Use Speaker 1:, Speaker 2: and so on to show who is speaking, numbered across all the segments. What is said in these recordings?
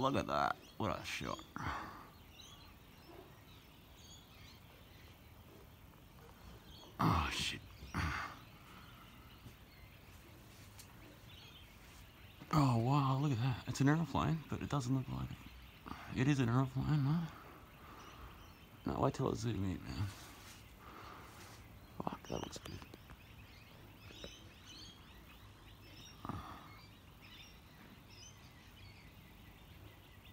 Speaker 1: Look at that. What a shot. Oh, shit. Oh, wow, look at that. It's an aeroplane, but it doesn't look like it. It is an aeroplane, no? No, wait till I zoom in, man. Fuck, that looks good.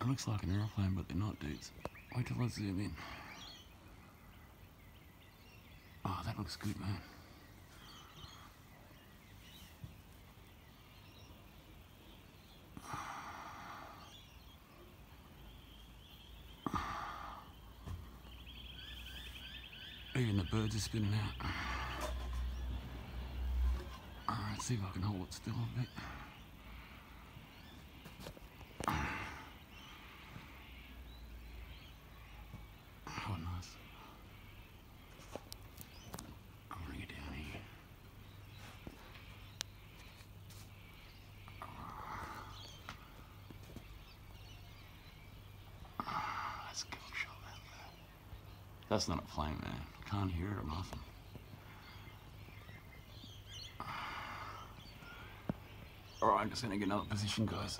Speaker 1: It looks like an aeroplane, but they're not, dudes. Wait till I zoom in. Oh, that looks good, man. Even the birds are spinning out. Alright, see if I can hold it still a bit. Oh, nice. I'm gonna get down here. Ah, That's a good shot, man. That's not a plane, man. Can't hear it or nothing. Alright, I'm just gonna get another position, guys.